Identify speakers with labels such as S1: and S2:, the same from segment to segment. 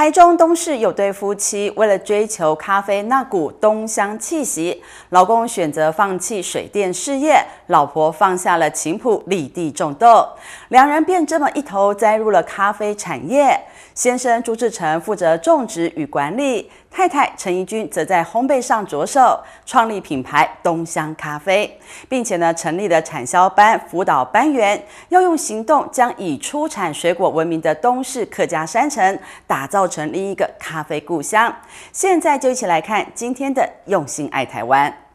S1: 台中东市有对夫妻，为了追求咖啡那股东乡气息，老公选择放弃水电事业，老婆放下了琴谱，立地种豆，两人便这么一头栽入了咖啡产业。先生朱志成负责种植与管理，太太陈怡君则在烘焙上着手，创立品牌东乡咖啡，并且呢成立了产销班辅导班员，要用行动将以出产水果闻名的东市客家山城打造成另一个咖啡故乡。现在就一起来看今天的用心爱台湾。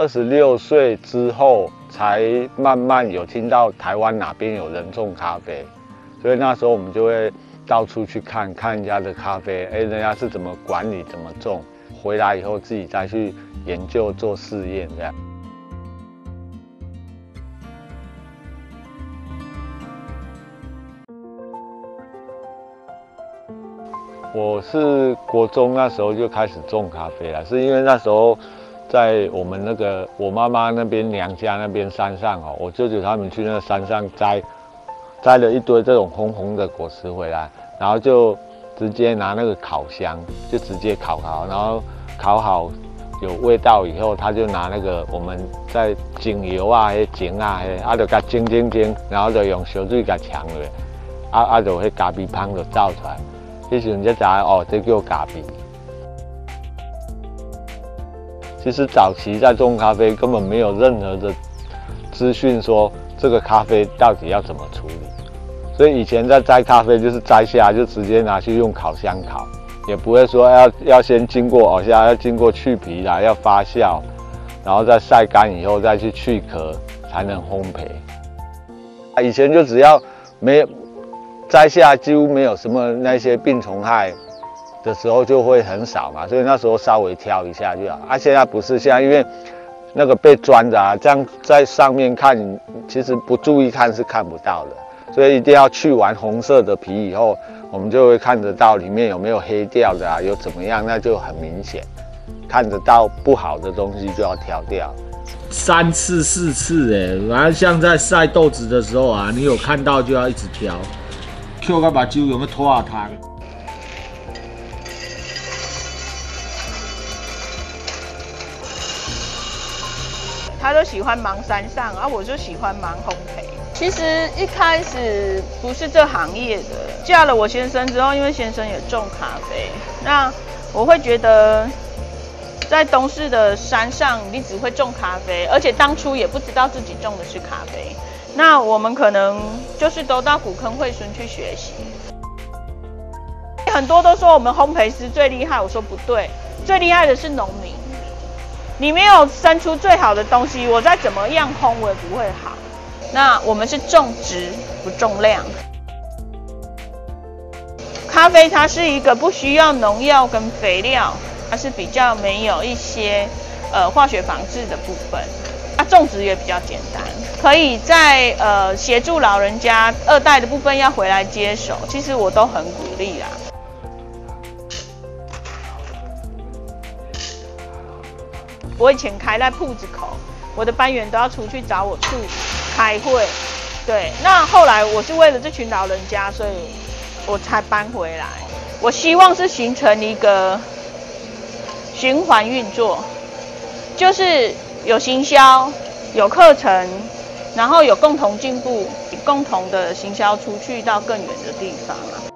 S2: 二十六岁之后。才慢慢有听到台湾哪边有人种咖啡，所以那时候我们就会到处去看看人家的咖啡，哎，人家是怎么管理、怎么种，回来以后自己再去研究做试验这样。我是国中那时候就开始种咖啡了，是因为那时候。在我们那个我妈妈那边娘家那边山上哦，我舅舅他们去那个山上摘，摘了一堆这种红红的果实回来，然后就直接拿那个烤箱，就直接烤烤，然后烤好有味道以后，他就拿那个我们在精油啊、迄精啊、迄啊，就甲蒸蒸蒸，然后就用烧水甲呛落，啊啊，就迄咖啡香就走出来，迄时阵才知哦，这叫咖啡。其实早期在种咖啡根本没有任何的资讯，说这个咖啡到底要怎么处理。所以以前在摘咖啡就是摘下来就直接拿去用烤箱烤，也不会说要要先经过哦，现在要经过去皮啦，要发酵，然后再晒干以后再去去壳才能烘焙。以前就只要没有摘下，几乎没有什么那些病虫害。的时候就会很少嘛，所以那时候稍微挑一下就好。啊，现在不是，现在因为那个被钻的啊，这样在上面看，其实不注意看是看不到的，所以一定要去完红色的皮以后，我们就会看得到里面有没有黑掉的啊，有怎么样，那就很明显，看得到不好的东西就要挑掉。
S3: 三次四次哎，然后像在晒豆子的时候啊，你有看到就要一直挑。Q 个把酒有没有拖下汤？
S4: 他都喜欢忙山上，而我就喜欢忙烘焙。其实一开始不是这行业的，嫁了我先生之后，因为先生也种咖啡，那我会觉得在东市的山上，你只会种咖啡，而且当初也不知道自己种的是咖啡。那我们可能就是都到古坑惠孙去学习。很多都说我们烘焙师最厉害，我说不对，最厉害的是农民。你没有生出最好的东西，我再怎么样烘我也不会好。那我们是种植不重量。咖啡它是一个不需要农药跟肥料，它是比较没有一些呃化学防治的部分。它种植也比较简单，可以在呃协助老人家二代的部分要回来接手，其实我都很鼓励啦。我以前开在铺子口，我的班员都要出去找我处开会。对，那后来我是为了这群老人家，所以我才搬回来。我希望是形成一个循环运作，就是有行销、有课程，然后有共同进步，共同的行销出去到更远的地方啊。